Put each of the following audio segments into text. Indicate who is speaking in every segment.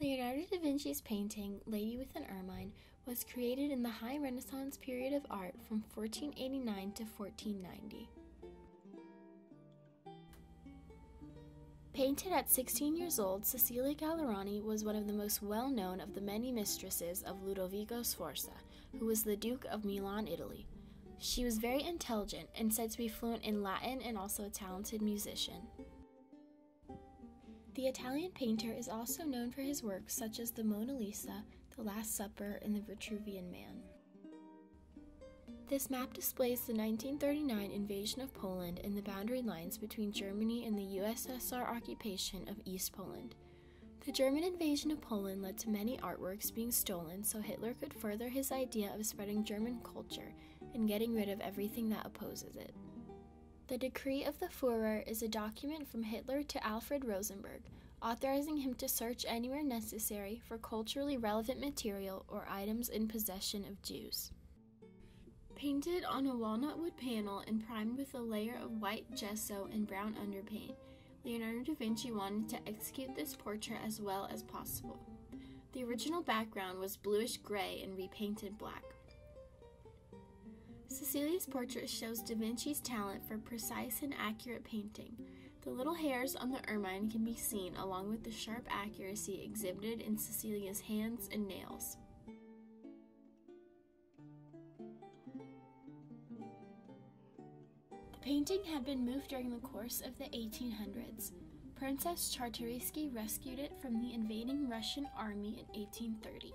Speaker 1: Leonardo da Vinci's painting, Lady with an Ermine, was created in the High Renaissance period of art from 1489 to 1490. Painted at 16 years old, Cecilia Gallerani was one of the most well known of the many mistresses of Ludovico Sforza, who was the Duke of Milan, Italy. She was very intelligent and said to be fluent in Latin and also a talented musician. The Italian painter is also known for his works such as the Mona Lisa, the Last Supper, and the Vitruvian Man. This map displays the 1939 invasion of Poland and the boundary lines between Germany and the USSR occupation of East Poland. The German invasion of Poland led to many artworks being stolen so Hitler could further his idea of spreading German culture and getting rid of everything that opposes it. The Decree of the Fuhrer is a document from Hitler to Alfred Rosenberg, authorizing him to search anywhere necessary for culturally relevant material or items in possession of Jews. Painted on a walnut wood panel and primed with a layer of white gesso and brown underpaint, Leonardo da Vinci wanted to execute this portrait as well as possible. The original background was bluish gray and repainted black. Cecilia's portrait shows Da Vinci's talent for precise and accurate painting. The little hairs on the ermine can be seen along with the sharp accuracy exhibited in Cecilia's hands and nails. The painting had been moved during the course of the 1800s. Princess Czartoryski rescued it from the invading Russian army in 1830,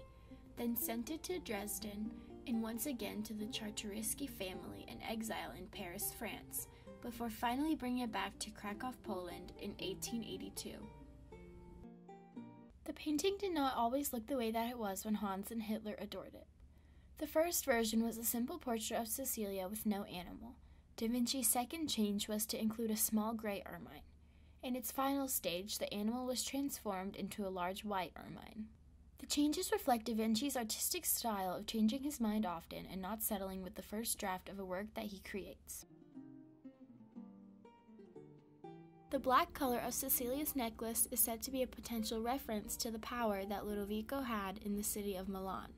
Speaker 1: then sent it to Dresden and once again to the Czartoryski family in exile in Paris, France, before finally bringing it back to Krakow, Poland in 1882. The painting did not always look the way that it was when Hans and Hitler adored it. The first version was a simple portrait of Cecilia with no animal. Da Vinci's second change was to include a small gray ermine. In its final stage, the animal was transformed into a large white ermine. The changes reflect Da Vinci's artistic style of changing his mind often and not settling with the first draft of a work that he creates. The black color of Cecilia's necklace is said to be a potential reference to the power that Ludovico had in the city of Milan.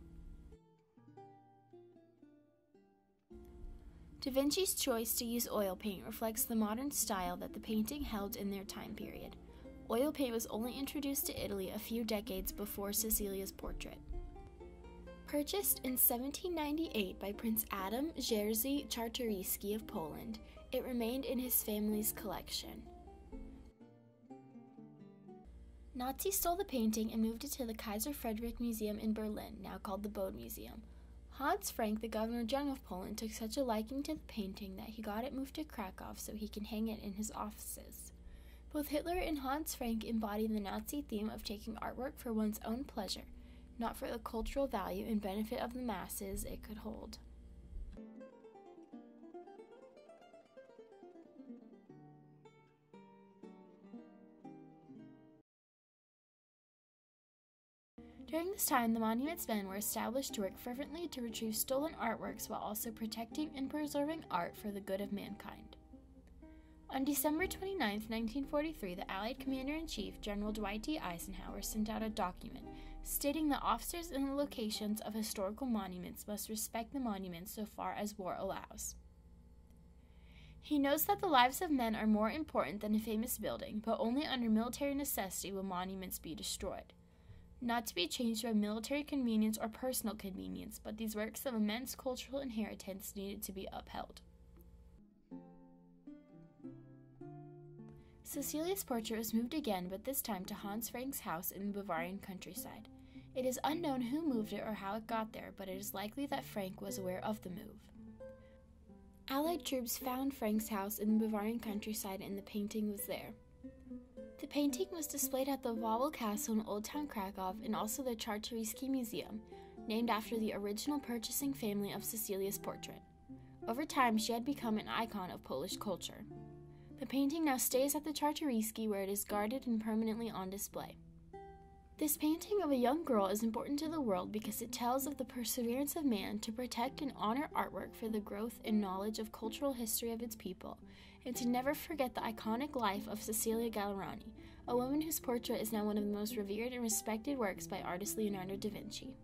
Speaker 1: Da Vinci's choice to use oil paint reflects the modern style that the painting held in their time period. Oil paint was only introduced to Italy a few decades before Cecilia's portrait. Purchased in 1798 by Prince Adam Jerzy Czartoryski of Poland, it remained in his family's collection. Nazis stole the painting and moved it to the Kaiser Frederick Museum in Berlin, now called the Bode Museum. Hans Frank, the Governor General of Poland, took such a liking to the painting that he got it moved to Krakow so he can hang it in his offices. Both Hitler and Hans Frank embody the Nazi theme of taking artwork for one's own pleasure, not for the cultural value and benefit of the masses it could hold. During this time, the Monuments Men were established to work fervently to retrieve stolen artworks while also protecting and preserving art for the good of mankind. On December 29, 1943, the Allied Commander in Chief, General Dwight D. Eisenhower, sent out a document stating that officers in the locations of historical monuments must respect the monuments so far as war allows. He notes that the lives of men are more important than a famous building, but only under military necessity will monuments be destroyed not to be changed by military convenience or personal convenience, but these works of immense cultural inheritance needed to be upheld. Cecilia's portrait was moved again, but this time to Hans Frank's house in the Bavarian countryside. It is unknown who moved it or how it got there, but it is likely that Frank was aware of the move. Allied troops found Frank's house in the Bavarian countryside and the painting was there. The painting was displayed at the Wawel Castle in Old Town Krakow and also the Czartoryski Museum, named after the original purchasing family of Cecilia's portrait. Over time, she had become an icon of Polish culture. The painting now stays at the Czartoryski where it is guarded and permanently on display. This painting of a young girl is important to the world because it tells of the perseverance of man to protect and honor artwork for the growth and knowledge of cultural history of its people, and to never forget the iconic life of Cecilia Gallerani, a woman whose portrait is now one of the most revered and respected works by artist Leonardo da Vinci.